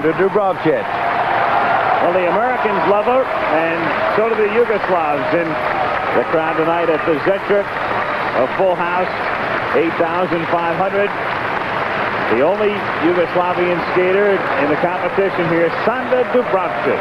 Sandra Dubravcic. Well, the Americans love her, and so do the Yugoslavs in the crowd tonight at the Zetra. A full house, 8,500. The only Yugoslavian skater in the competition here, Sandra Dubravcic.